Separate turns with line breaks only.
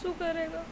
શું કરેગા